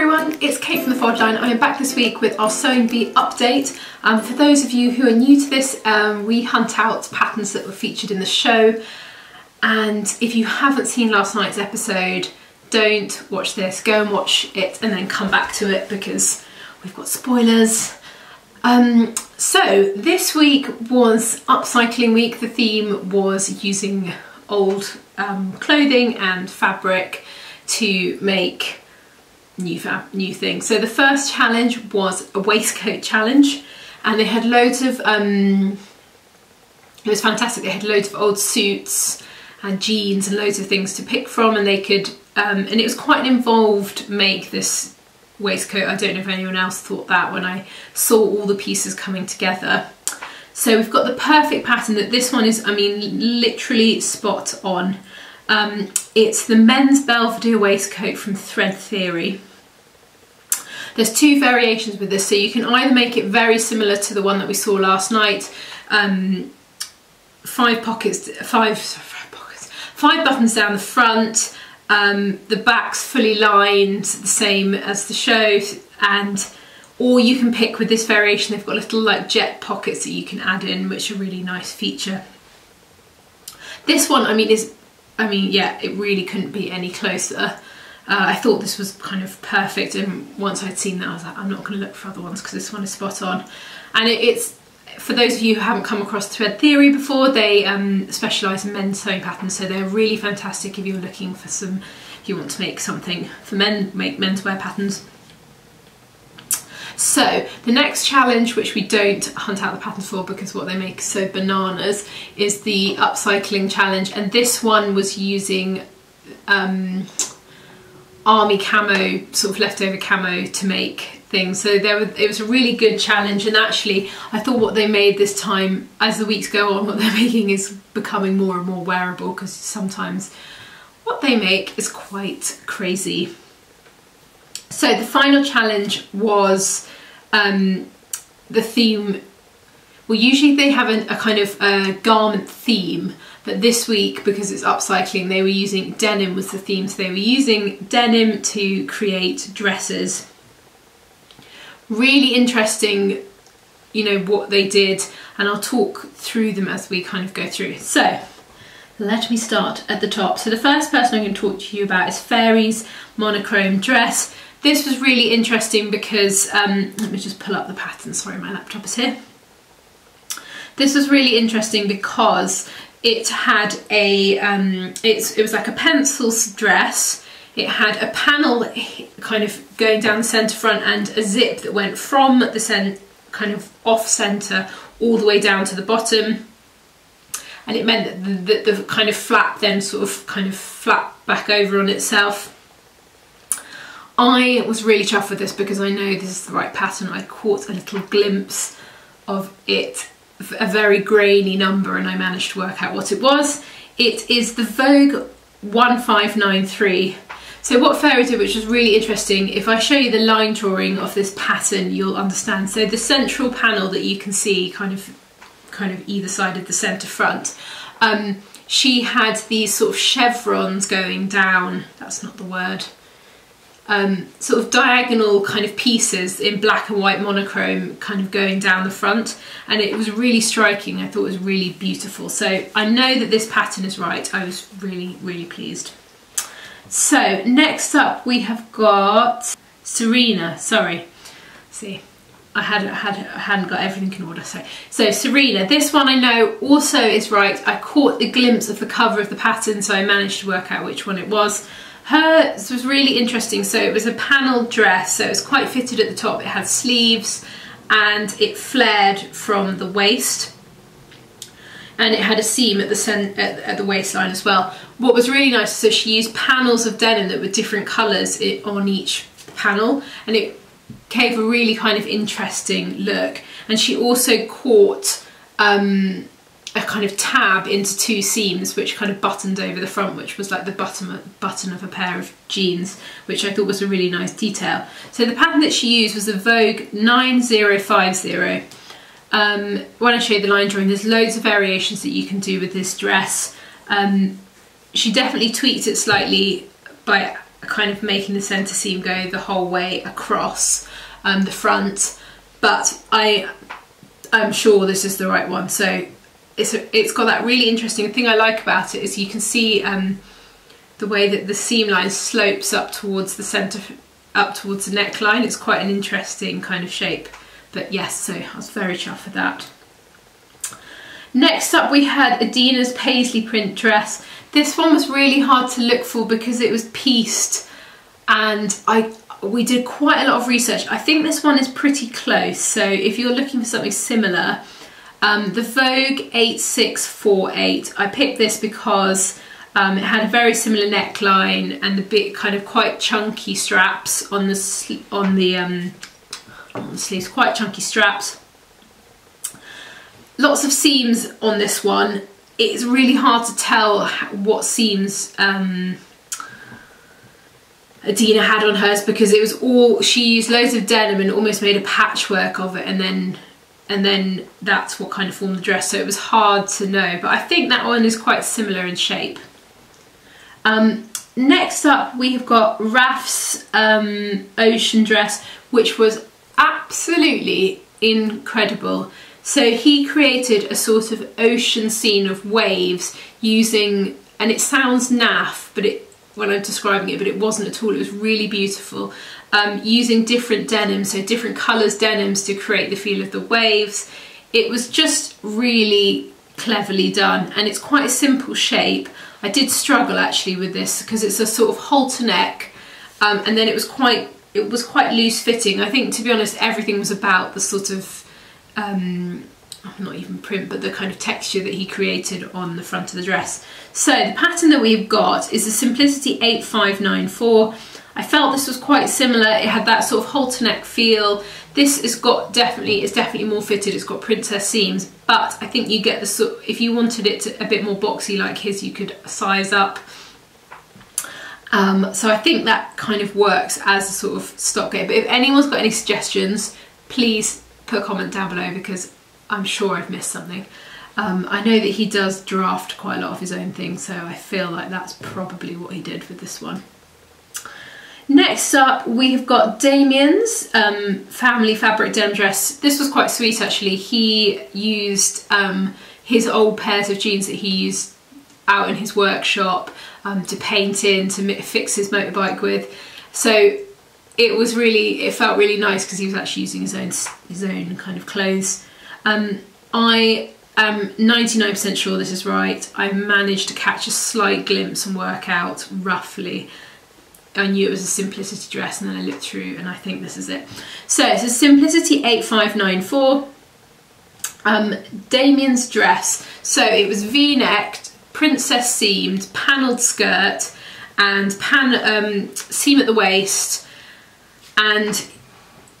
everyone, it's Kate from The Fold Line. I am back this week with our Sewing Bee update. Um, for those of you who are new to this, um, we hunt out patterns that were featured in the show. And if you haven't seen last night's episode, don't watch this. Go and watch it and then come back to it because we've got spoilers. Um, so this week was upcycling week. The theme was using old um, clothing and fabric to make new fab, new things. So the first challenge was a waistcoat challenge and they had loads of, um, it was fantastic, they had loads of old suits and jeans and loads of things to pick from and they could, um, and it was quite an involved make this waistcoat. I don't know if anyone else thought that when I saw all the pieces coming together. So we've got the perfect pattern that this one is, I mean, literally spot on. Um, it's the men's Belvedere waistcoat from Thread Theory. There's two variations with this, so you can either make it very similar to the one that we saw last night, um, five pockets, five, five pockets, five buttons down the front, um, the back's fully lined, the same as the show, and or you can pick with this variation, they've got little like jet pockets that you can add in, which are really nice feature. This one, I mean, is, I mean, yeah, it really couldn't be any closer. Uh, I thought this was kind of perfect and once I'd seen that I was like I'm not going to look for other ones because this one is spot on and it, it's for those of you who haven't come across Thread Theory before they um, specialise in men's sewing patterns so they're really fantastic if you're looking for some if you want to make something for men make menswear patterns so the next challenge, which we don't hunt out the patterns for because what they make is so bananas, is the upcycling challenge. And this one was using um, army camo, sort of leftover camo to make things. So there were, it was a really good challenge and actually I thought what they made this time, as the weeks go on, what they're making is becoming more and more wearable because sometimes what they make is quite crazy. So the final challenge was um, the theme, well usually they have a, a kind of a garment theme but this week, because it's upcycling, they were using denim was the theme. So they were using denim to create dresses. Really interesting, you know, what they did. And I'll talk through them as we kind of go through. So let me start at the top. So the first person I'm going to talk to you about is Farie's monochrome dress. This was really interesting because, um, let me just pull up the pattern, sorry my laptop is here. This was really interesting because it had a, um, it was like a pencil dress. It had a panel kind of going down the centre front and a zip that went from the cent kind of off centre all the way down to the bottom. And it meant that the, the, the kind of flap then sort of kind of flapped back over on itself. I was really chuffed with this because I know this is the right pattern. I caught a little glimpse of it a very grainy number and I managed to work out what it was. It is the Vogue 1593. So what Farie did, which was really interesting, if I show you the line drawing of this pattern, you'll understand. So the central panel that you can see kind of kind of either side of the centre front, um, she had these sort of chevrons going down, that's not the word, um, sort of diagonal kind of pieces in black and white monochrome kind of going down the front. And it was really striking. I thought it was really beautiful. So I know that this pattern is right. I was really really pleased. So next up we have got Serena. Sorry. See I had had hadn't got everything in order. So, so Serena, this one I know also is right. I caught a glimpse of the cover of the pattern, so I managed to work out which one it was. Hers was really interesting. So it was a panel dress, so it was quite fitted at the top. It had sleeves and it flared from the waist and it had a seam at the at, at, the waistline as well. What was really nice, is so she used panels of denim that were different colours on each panel and it gave a really kind of interesting look. And she also caught um, a kind of tab into two seams which kind of buttoned over the front which was like the button, button of a pair of jeans which I thought was a really nice detail. So the pattern that she used was the Vogue 9050. Um, when I show you the line drawing there's loads of variations that you can do with this dress. Um, she definitely tweaked it slightly by kind of making the centre seam go the whole way across um, the front but I I'm sure this is the right one so it's, it's got that really interesting thing I like about it is you can see um, the way that the seam line slopes up towards the centre up towards the neckline it's quite an interesting kind of shape but yes so I was very chuffed with that Next up we had Adina's paisley print dress. This one was really hard to look for because it was pieced and I we did quite a lot of research. I think this one is pretty close so if you're looking for something similar um, the Vogue 8648 I picked this because um, it had a very similar neckline and the bit kind of quite chunky straps on the on the um, on the sleeves, quite chunky straps Lots of seams on this one. It's really hard to tell what seams um, Adina had on hers because it was all, she used loads of denim and almost made a patchwork of it and then and then that's what kind of formed the dress so it was hard to know but I think that one is quite similar in shape. Um, next up we have got Raf's um, ocean dress which was absolutely incredible. So he created a sort of ocean scene of waves using, and it sounds naff, but it when I'm describing it, but it wasn't at all. It was really beautiful. Um, using different denims, so different colours denims to create the feel of the waves. It was just really cleverly done and it's quite a simple shape. I did struggle actually with this because it's a sort of halter neck um, and then it was quite it was quite loose fitting. I think to be honest everything was about the sort of um, not even print, but the kind of texture that he created on the front of the dress. So the pattern that we've got is the Simplicity 8594. I felt this was quite similar. It had that sort of halter neck feel. This has got definitely, it's definitely more fitted. It's got princess seams, but I think you get the sort, if you wanted it to, a bit more boxy like his, you could size up. Um, so I think that kind of works as a sort of stopgate. But if anyone's got any suggestions, please put a comment down below because I'm sure I've missed something. Um, I know that he does draft quite a lot of his own things, so I feel like that's probably what he did with this one. Next up, we have got Damien's um, family fabric denim dress. This was quite sweet actually. He used um, his old pairs of jeans that he used out in his workshop um, to paint in, to fix his motorbike with. So it was really, it felt really nice because he was actually using his own, his own kind of clothes. Um, I am 99% sure this is right. I managed to catch a slight glimpse and work out roughly. I knew it was a Simplicity dress and then I looked through and I think this is it. So it's a Simplicity 8594. Um, Damien's dress. So it was v-necked, princess seamed, panelled skirt and pan um, seam at the waist and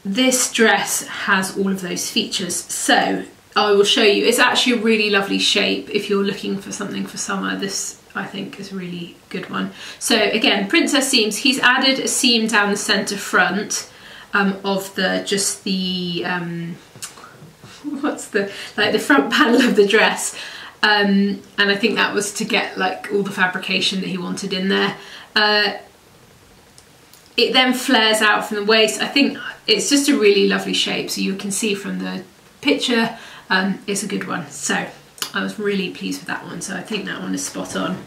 this dress has all of those features. So I will show you. It's actually a really lovely shape if you're looking for something for summer. This I think is a really good one. So again, princess seams. He's added a seam down the center front um, of the just the um, what's the like the front panel of the dress. Um, and I think that was to get like all the fabrication that he wanted in there. Uh, it then flares out from the waist. I think it's just a really lovely shape. So you can see from the picture, um, it's a good one. So I was really pleased with that one. So I think that one is spot on.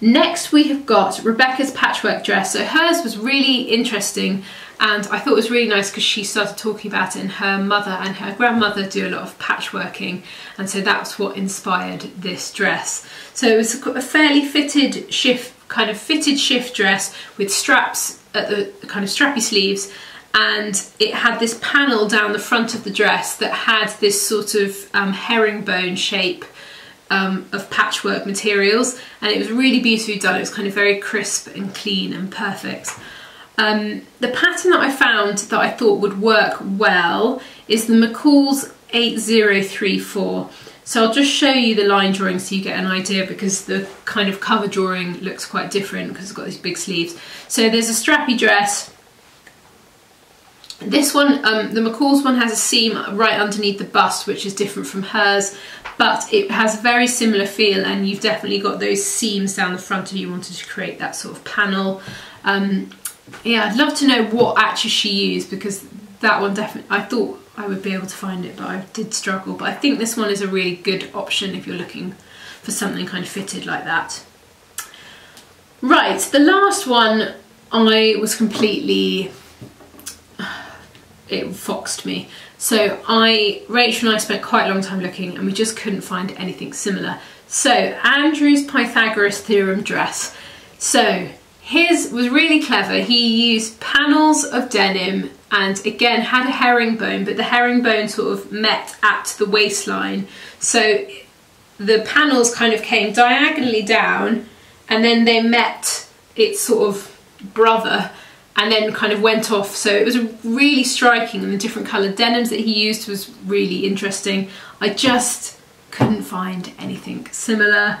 Next we have got Rebecca's patchwork dress. So hers was really interesting and I thought it was really nice because she started talking about it and her mother and her grandmother do a lot of patchworking and so that's what inspired this dress. So it was a fairly fitted shift kind of fitted shift dress with straps at the kind of strappy sleeves and it had this panel down the front of the dress that had this sort of um, herringbone shape um, of patchwork materials and it was really beautifully done. It was kind of very crisp and clean and perfect. Um, the pattern that I found that I thought would work well is the McCall's 8034 so I'll just show you the line drawing so you get an idea because the kind of cover drawing looks quite different because it's got these big sleeves. So there's a strappy dress This one, um, the McCall's one has a seam right underneath the bust, which is different from hers, but it has a very similar feel and you've definitely got those seams down the front if you wanted to create that sort of panel. Um, yeah, I'd love to know what actually she used because that one definitely, I thought I would be able to find it, but I did struggle. But I think this one is a really good option if you're looking for something kind of fitted like that. Right, the last one I was completely it foxed me. So I, Rachel and I spent quite a long time looking and we just couldn't find anything similar. So Andrew's Pythagoras theorem dress. So his was really clever. He used panels of denim and again had a herringbone, but the herringbone sort of met at the waistline. So the panels kind of came diagonally down and then they met its sort of brother and then kind of went off. So it was really striking and the different coloured denims that he used was really interesting. I just couldn't find anything similar.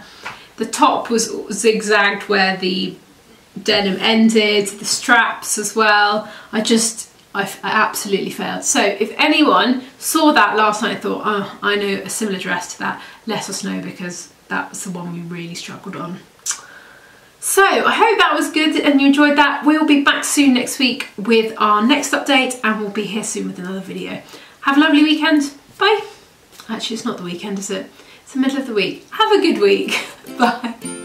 The top was zigzagged where the denim ended, the straps as well. I just, I, I absolutely failed. So if anyone saw that last night and thought, oh, I know a similar dress to that, let us know because that was the one we really struggled on. So I hope that was good and you enjoyed that. We'll be back soon next week with our next update and we'll be here soon with another video. Have a lovely weekend. Bye. Actually, it's not the weekend, is it? It's the middle of the week. Have a good week. Bye.